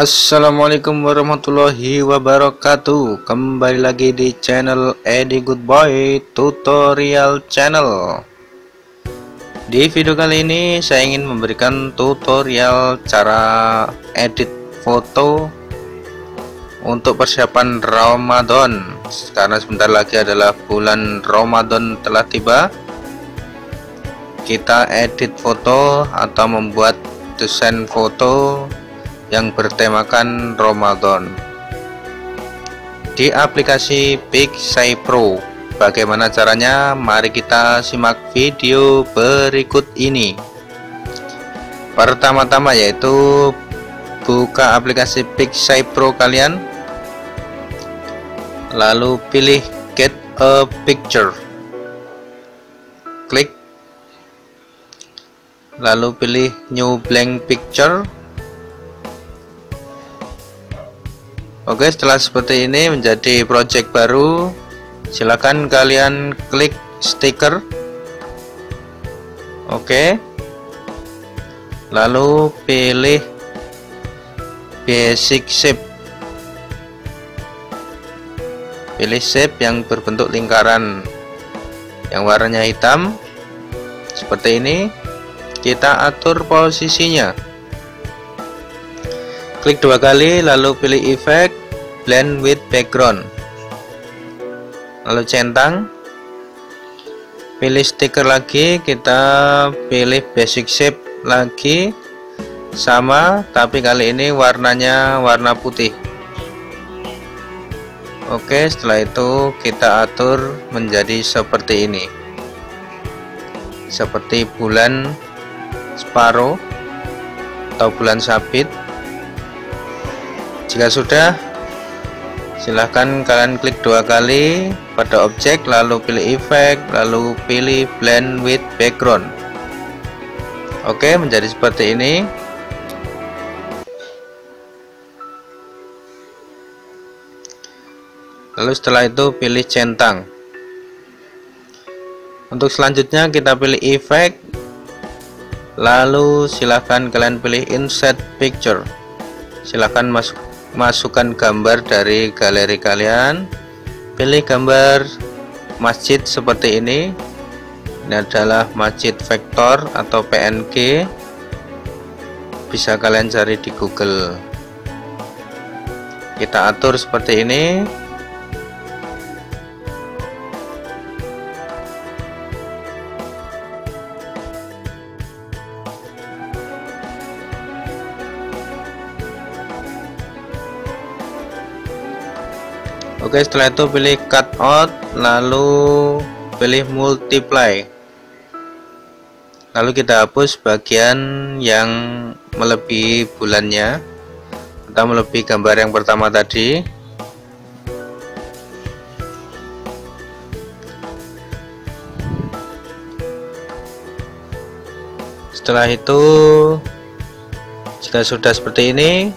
Assalamualaikum warahmatullahi wabarakatuh. Kembali lagi di channel Edi Goodboy Tutorial Channel. Di video kali ini saya ingin memberikan tutorial cara edit foto Untuk persiapan Ramadan. Karena sebentar lagi adalah bulan Ramadan telah tiba. Kita edit foto atau membuat desain foto yang bertemakan Ramadan. Di aplikasi Pixai Pro bagaimana caranya? Mari kita simak video berikut ini. Pertama-tama yaitu buka aplikasi Pixai Pro kalian lalu pilih get a picture. Klik. Lalu pilih new blank picture Oke setelah seperti ini menjadi project baru. Silakan kalian klik stiker. Oke. Lalu pilih basic shape. Pilih shape yang berbentuk lingkaran yang warnanya hitam. Seperti ini. Kita atur posisinya. Klik dua kali lalu pilih efek blend with background. Lalu centang. Pilih stiker lagi kita pilih basic shape lagi. Sama tapi kali ini warnanya warna putih. Oke setelah itu kita atur menjadi seperti ini. Seperti bulan separuh atau bulan sabit. Jika sudah silahkan kalian klik dua kali pada objek lalu pilih efek lalu pilih blend with background. Oke menjadi seperti ini. Lalu setelah itu pilih centang. Untuk selanjutnya kita pilih efek lalu silahkan kalian pilih insert picture. Silahkan masuk masukkan gambar dari galeri kalian. Pilih gambar masjid seperti ini. Ini adalah masjid vektor atau PNG bisa kalian cari di Google. Kita atur seperti ini Oke setelah itu pilih cut out lalu pilih multiply. Lalu kita hapus bagian yang melebihi bulannya. Atau melebihi gambar yang pertama tadi. Setelah itu jika sudah seperti ini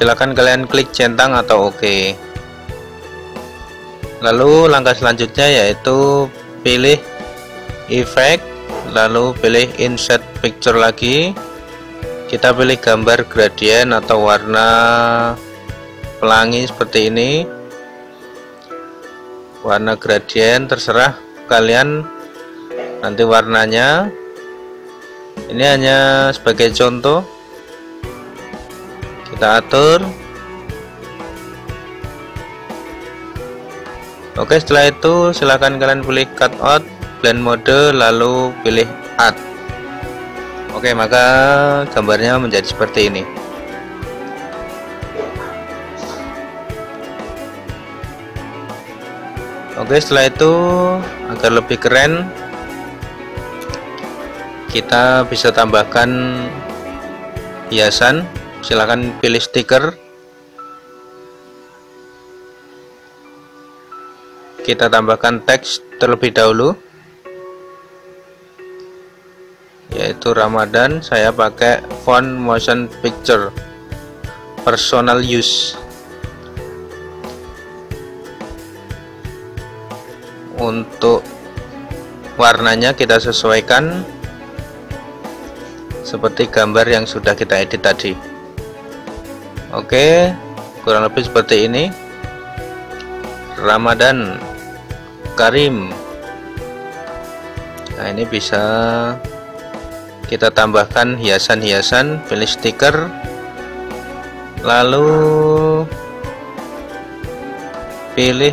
silahkan kalian klik centang atau OK lalu langkah selanjutnya yaitu pilih efek lalu pilih insert picture lagi. Kita pilih gambar gradient atau warna pelangi seperti ini. Warna gradient terserah kalian nanti warnanya. Ini hanya sebagai contoh kita atur. Oke setelah itu silahkan kalian pilih cut out blend mode lalu pilih add. Oke maka gambarnya menjadi seperti ini. Oke setelah itu agar lebih keren kita bisa tambahkan hiasan silahkan pilih stiker. Kita tambahkan teks terlebih dahulu yaitu Ramadan. Saya pakai font motion picture personal use. Untuk warnanya kita sesuaikan seperti gambar yang sudah kita edit tadi oke kurang lebih seperti ini. Ramadan Karim. Nah ini bisa kita tambahkan hiasan-hiasan pilih stiker. Lalu pilih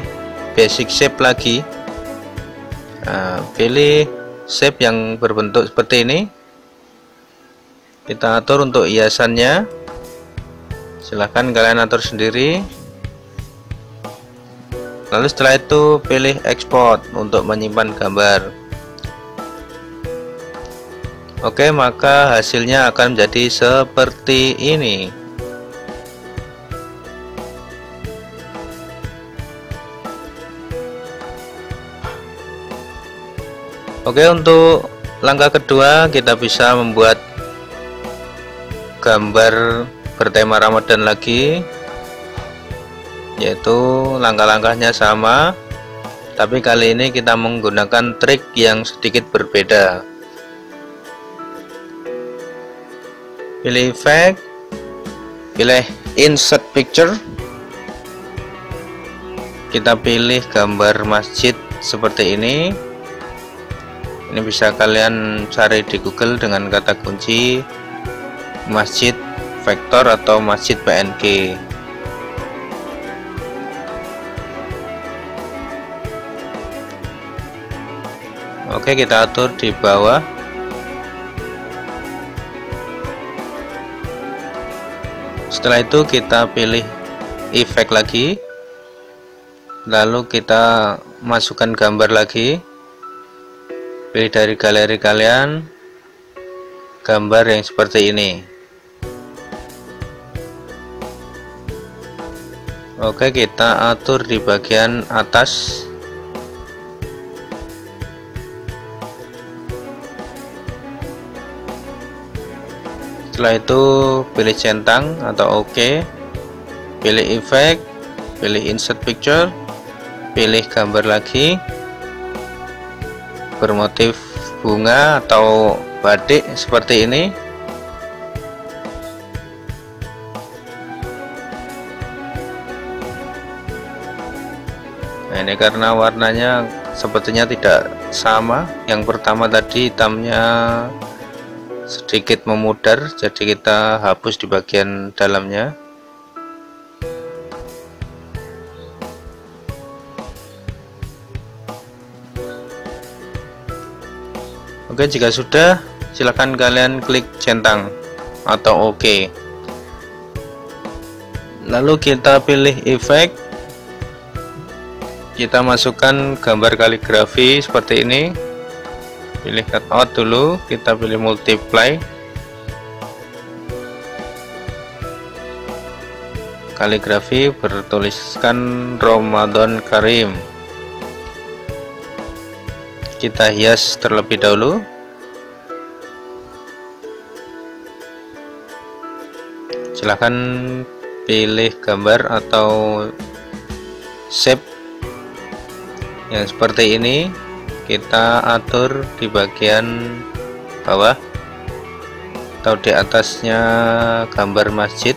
basic shape lagi. Nah, pilih shape yang berbentuk seperti ini. Kita atur untuk hiasannya silahkan kalian atur sendiri. Lalu setelah itu pilih export untuk menyimpan gambar. Oke maka hasilnya akan menjadi seperti ini. Oke untuk langkah kedua kita bisa membuat gambar bertema Ramadan lagi yaitu langkah-langkahnya sama tapi kali ini kita menggunakan trik yang sedikit berbeda. Pilih effect pilih insert picture. Kita pilih gambar masjid seperti ini. Ini bisa kalian cari di Google dengan kata kunci masjid vektor atau masjid PNG Oke kita atur di bawah. Setelah itu kita pilih efek lagi. Lalu kita masukkan gambar lagi. Pilih dari galeri kalian gambar yang seperti ini Oke kita atur di bagian atas. Setelah itu pilih centang atau OK. Pilih efek pilih insert picture pilih gambar lagi. Bermotif bunga atau batik seperti ini karena warnanya sepertinya tidak sama. Yang pertama tadi hitamnya sedikit memudar jadi kita hapus di bagian dalamnya. Oke jika sudah silahkan kalian klik centang atau OK. Lalu kita pilih efek kita masukkan gambar kaligrafi seperti ini. Pilih cutout dulu kita pilih multiply. Kaligrafi bertuliskan Ramadan Karim. Kita hias terlebih dahulu. Silahkan pilih gambar atau shape yang seperti ini kita atur di bagian bawah atau di atasnya gambar masjid.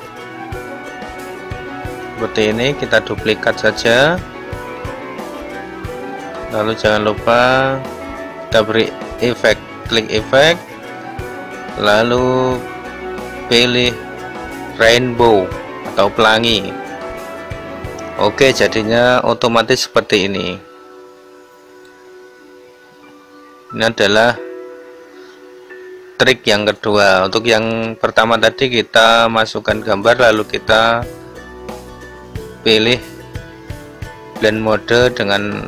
Seperti ini kita duplikat saja. Lalu jangan lupa kita beri efek klik efek lalu pilih rainbow atau pelangi. Oke jadinya otomatis seperti ini ini adalah trik yang kedua. Untuk yang pertama tadi kita masukkan gambar lalu kita pilih blend mode dengan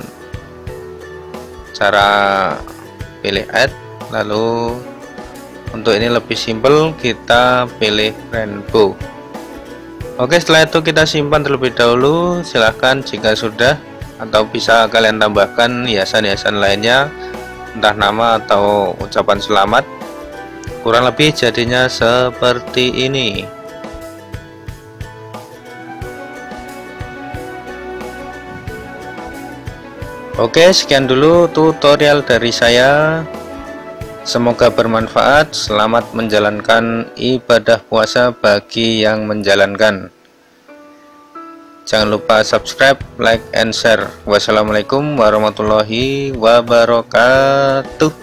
cara pilih add. Lalu untuk ini lebih simple kita pilih rainbow. Oke setelah itu kita simpan terlebih dahulu. Silahkan jika sudah atau bisa kalian tambahkan hiasan-hiasan lainnya entah nama atau ucapan selamat kurang lebih jadinya seperti ini Oke sekian dulu tutorial dari saya Semoga bermanfaat. Selamat menjalankan ibadah puasa bagi yang menjalankan. Jangan lupa subscribe, like, and share. Wassalamualaikum warahmatullahi wabarakatuh.